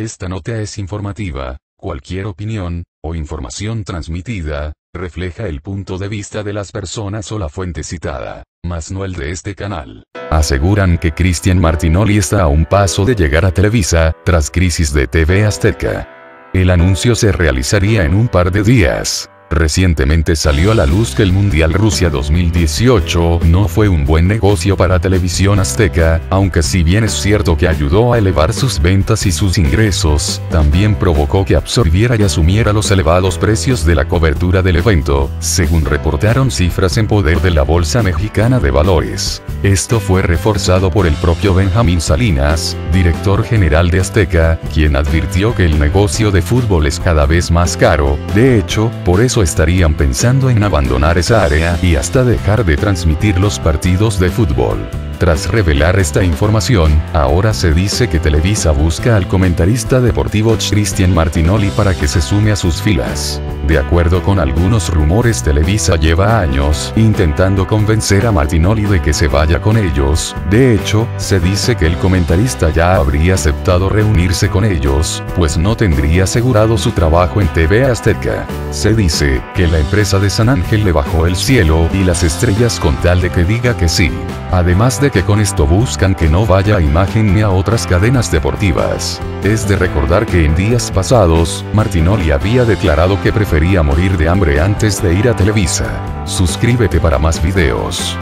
Esta nota es informativa, cualquier opinión, o información transmitida, refleja el punto de vista de las personas o la fuente citada, mas no el de este canal. Aseguran que Cristian Martinoli está a un paso de llegar a Televisa, tras crisis de TV Azteca. El anuncio se realizaría en un par de días. Recientemente salió a la luz que el Mundial Rusia 2018 no fue un buen negocio para Televisión Azteca, aunque si bien es cierto que ayudó a elevar sus ventas y sus ingresos, también provocó que absorbiera y asumiera los elevados precios de la cobertura del evento, según reportaron cifras en poder de la Bolsa Mexicana de Valores. Esto fue reforzado por el propio Benjamín Salinas, director general de Azteca, quien advirtió que el negocio de fútbol es cada vez más caro, de hecho, por eso estarían pensando en abandonar esa área y hasta dejar de transmitir los partidos de fútbol. Tras revelar esta información, ahora se dice que Televisa busca al comentarista deportivo Cristian Martinoli para que se sume a sus filas. De acuerdo con algunos rumores Televisa lleva años intentando convencer a Martinoli de que se vaya con ellos, de hecho, se dice que el comentarista ya habría aceptado reunirse con ellos, pues no tendría asegurado su trabajo en TV Azteca. Se dice que la empresa de San Ángel le bajó el cielo y las estrellas con tal de que diga que sí. Además de que con esto buscan que no vaya a imagen ni a otras cadenas deportivas. Es de recordar que en días pasados, Martinoli había declarado que prefería morir de hambre antes de ir a Televisa. Suscríbete para más videos.